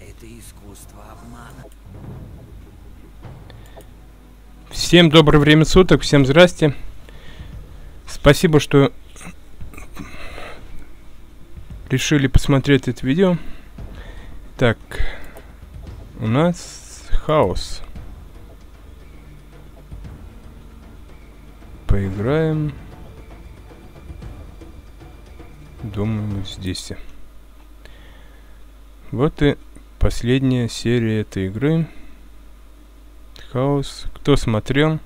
Это искусство обмана. Всем доброе время суток, всем здрасте. Спасибо, что решили посмотреть это видео. Так, у нас хаос. Поиграем. Думаю, здесь. Вот и последняя серия этой игры. Хаос. Кто смотрел,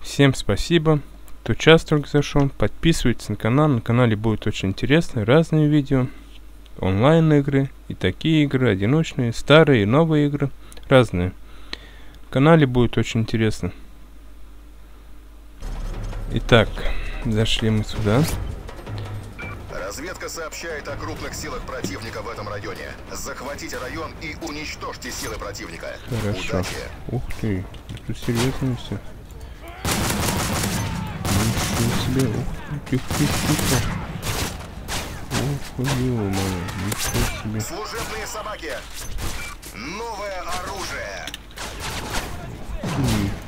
всем спасибо. Кто час только зашел, подписывайтесь на канал. На канале будет очень интересно. Разные видео. Онлайн игры. И такие игры, одиночные, старые и новые игры. Разные. На канале будет очень интересно. Итак, зашли мы сюда. Разведка сообщает о крупных силах противника в этом районе. Захватите район и уничтожьте силы противника. Хорошо. Удачи. Ух ты, это серьезно все. Ничего себе, ух ты, тихо, тихо, тихо. Ух, ничего себе. Служебные собаки. Новое оружие. М.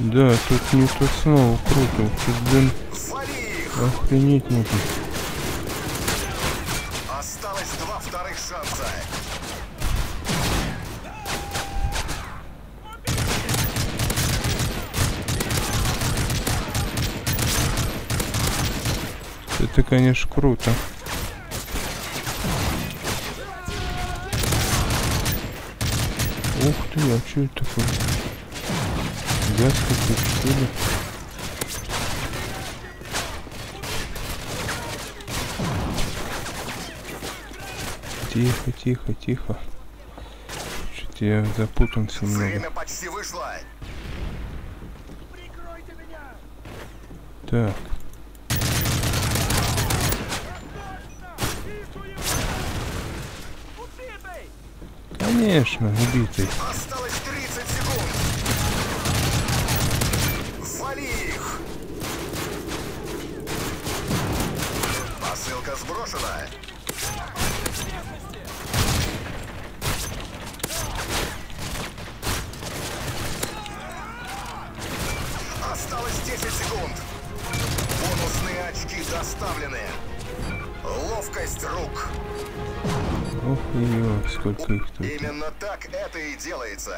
Да, тут не то снова круто. Тут, блин, охренеть можно. Осталось два вторых шанса. Это, конечно, круто. Ух ты, а что это такое? Что ли? Тихо, тихо, тихо. Что-то я запутался немного. Время почти вышло. Так. Конечно, убитый. Осталось 30 секунд. Вали их. Сброшена. Осталось 10 секунд. Бонусные очки доставлены. Ловкость рук. Ох, ё, сколько их тут. Именно так это и делается.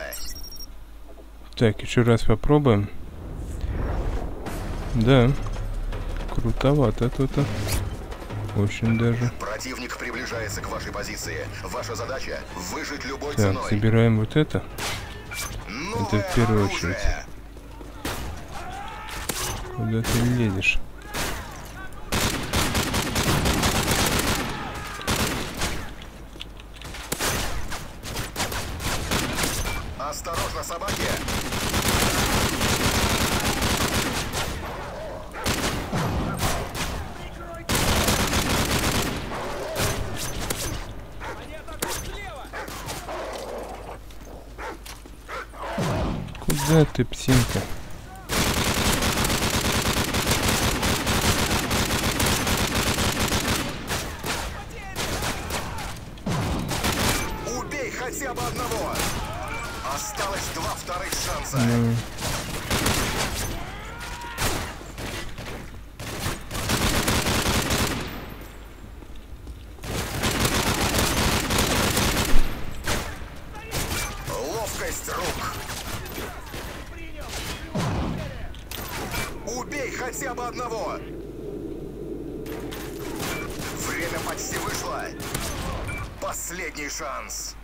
Так, еще раз попробуем. Да. Крутовато тут. Очень даже. Противник приближается к вашей позиции. Ваша задача — выжить любой Так, ценой. забираем вот это. Новое в первую оружие. очередь. Куда ты лезешь? Осторожно, собаки! Куда ты, псинка? Убей хотя бы одного! Осталось два вторых шанса. Ну, Ловкость рук. Убей хотя бы одного! Время почти вышло. Последний шанс.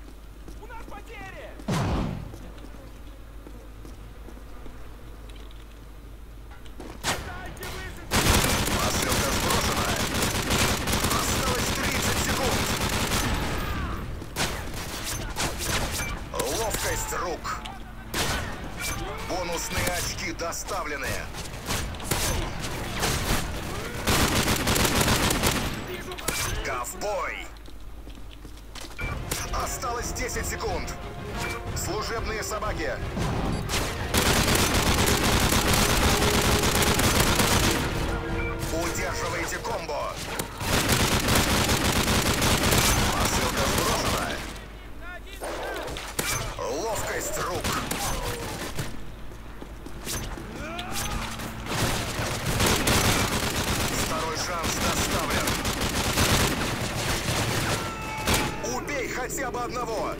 Посылка сброшена. Осталось 30 секунд. Ловкость рук. Бонусные очки доставлены. Ковбой! Осталось 10 секунд. Служебные собаки. Удерживайте комбо. Хотя бы одного.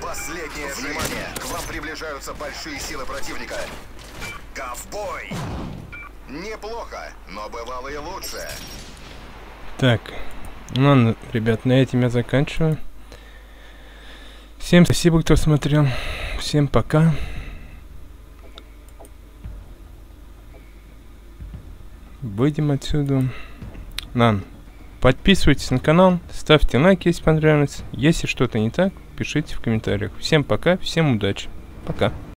Последнее внимание. К вам приближаются большие силы противника. Ковбой. Неплохо, но бывало и лучше. Так, ну ладно, ребят, на этом я заканчиваю. Всем спасибо, кто смотрел. Всем пока. Выйдем отсюда. Ладно. Подписывайтесь на канал, ставьте лайки, если понравилось. Если что-то не так, пишите в комментариях. Всем пока, всем удачи. Пока.